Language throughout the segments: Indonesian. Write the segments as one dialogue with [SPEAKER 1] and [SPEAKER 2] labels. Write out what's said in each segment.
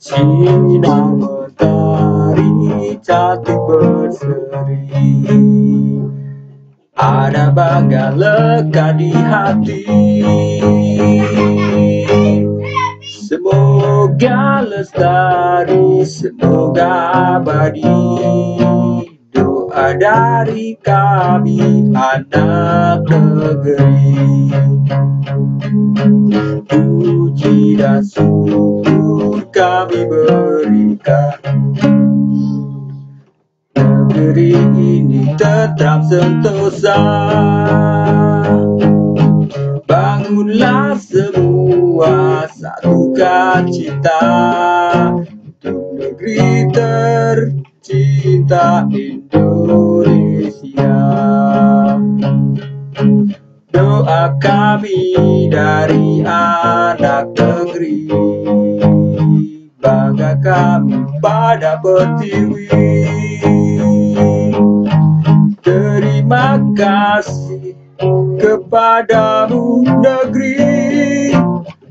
[SPEAKER 1] Sinar mentari cantik berseri. Ada bangga lekat di hati Semoga lestari, semoga abadi. Doa dari kami anak negeri. Puji dan syukur kami berikan. Negeri ini tetap sentosa cita Untuk negeri tercinta Indonesia. Doa kami dari anak negeri. Bangga kami pada Pertiwi. Terima kasih kepadamu negeri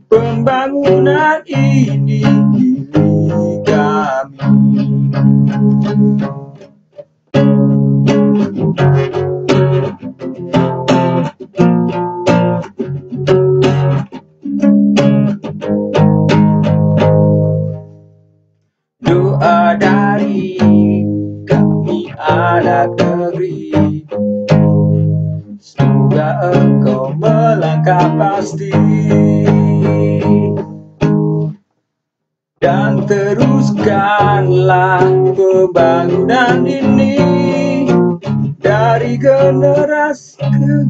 [SPEAKER 1] Pembangunan ini milik kami. Doa dari kami anak negeri. Semoga engkau melangkah pasti Dan teruskanlah pembangunan ini Dari generasi ke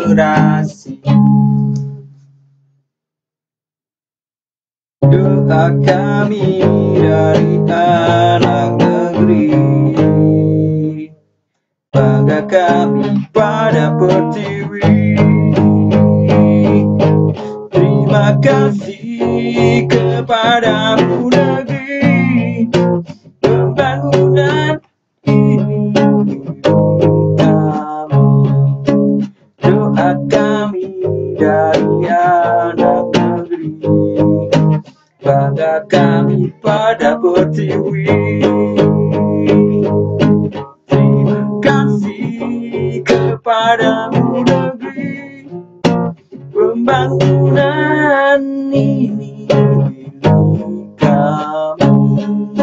[SPEAKER 1] generasi. Doa kami dari anak negeri Bangga kami pada Pertiwi. Terima kasih kepadamu negeri pembangunan ini kamu doa kami dari anak negeri. Bangga kami pada pertiwi. Terima kasih kepadamu negeri. Pembangunan ini thank you.